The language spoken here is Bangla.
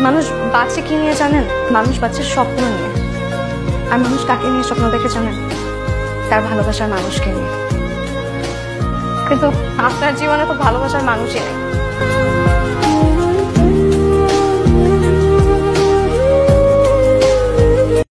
মানুষ বাঁচে কি নিয়ে জানেন? মানুষ বাঁচে স্বপ্ন নিয়ে। আর মানুষ কাকে নিয়ে স্বপ্ন দেখে জানেন? তার ভালোবাসার মানুষকে নিয়ে। কিন্তু আপনার জীবনে তো ভালোবাসার মানুষই নেই।